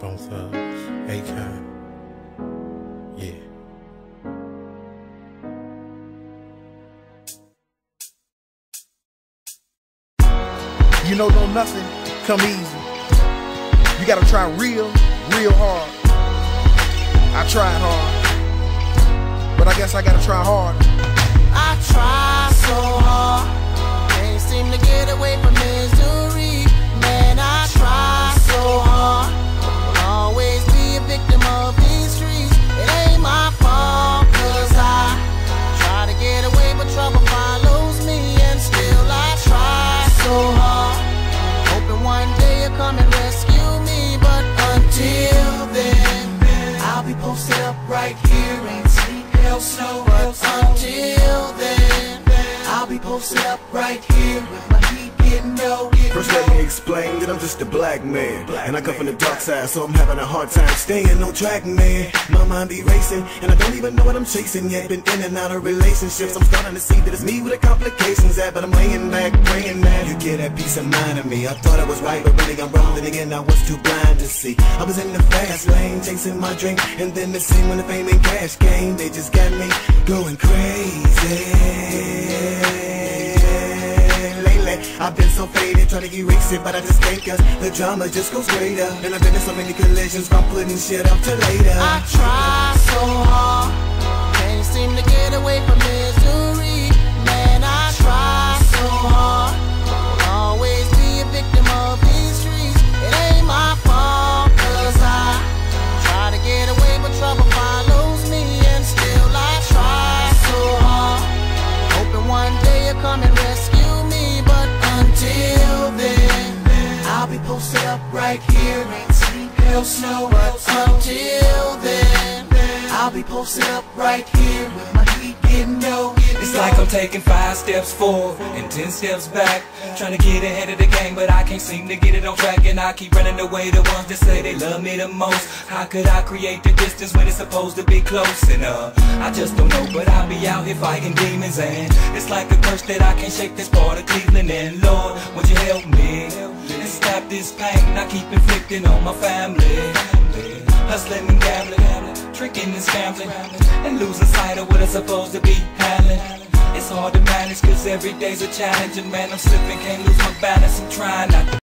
Bone Thugs, Akon. Yeah. You know, don't nothing come easy. You gotta try real, real hard. I tried hard, but I guess I gotta try harder. I try so hard, sleep Right here with my heat getting. First let me explain that I'm just a black man black And I come from the dark side so I'm having a hard time staying on track man. My mind be racing and I don't even know what I'm chasing yet. Been in and out of relationships. I'm starting to see that it's me with the complications at But I'm laying back praying that you get that peace of mind of me. I thought I was right but really I'm wrong Then again I was too blind to see. I was in the fast lane chasing my dream And then the scene when the fame and cash came They just got me going crazy I've been so faded, trying to erase it But I just can't the drama just goes greater. And I've been in so many collisions from putting shit up to later. I try so hard, can't seem to right here and sleep hell snow. But until then, I'll be posted up right here with my heat getting low. It's like I'm taking five steps forward and ten steps back. Trying to get ahead of the game, but I can't seem to get it on track. And I keep running away the ones that say they love me the most. How could I create when it's supposed to be close? And uh, I just don't know, but I'll be out here fighting demons. And it's like a curse that I can't shake this part of Cleveland. And Lord, would you help me? And stop this pain I keep inflicting on my family. Hustling and gambling, tricking and scrambling, and losing sight of what I'm supposed to be handling. It's hard to manage cause every day's a challenge and man I'm slipping, can't lose my balance, I'm trying not to